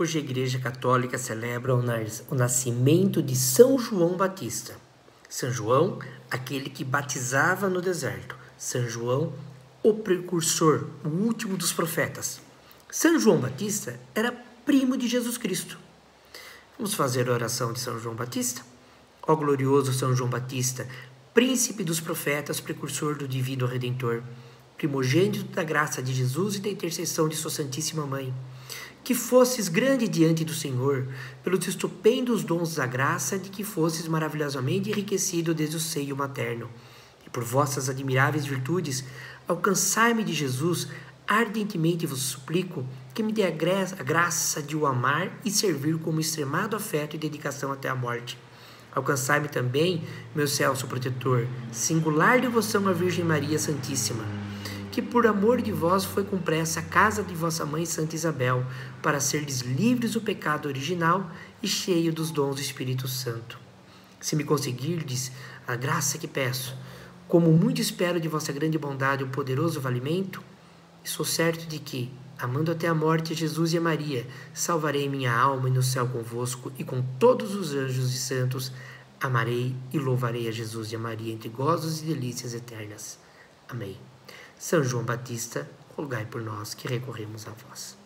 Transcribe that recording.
Hoje a Igreja Católica celebra o nascimento de São João Batista. São João, aquele que batizava no deserto. São João, o precursor, o último dos profetas. São João Batista era primo de Jesus Cristo. Vamos fazer a oração de São João Batista? Ó glorioso São João Batista, príncipe dos profetas, precursor do divino Redentor, primogênito da graça de Jesus e da intercessão de Sua Santíssima Mãe que fosses grande diante do Senhor, pelos estupendos dons da graça de que fosses maravilhosamente enriquecido desde o seio materno. E por vossas admiráveis virtudes, alcançai-me de Jesus, ardentemente vos suplico que me dê a, graça de o amar e servir com extremado afeto e dedicação até a morte. Alcançai-me também, meu Celso protetor, singular devoção à Virgem Maria Santíssima que por amor de vós foi com pressa a casa de vossa mãe Santa Isabel, para serdes livres do pecado original e cheio dos dons do Espírito Santo. Se me conseguirdes a graça que peço, como muito espero de vossa grande bondade o poderoso valimento, sou certo de que, amando até a morte Jesus e Maria, salvarei minha alma e no céu convosco e com todos os anjos e santos, amarei e louvarei a Jesus e a Maria entre gozos e delícias eternas. Amém. São João Batista, rogai por nós que recorremos a vós.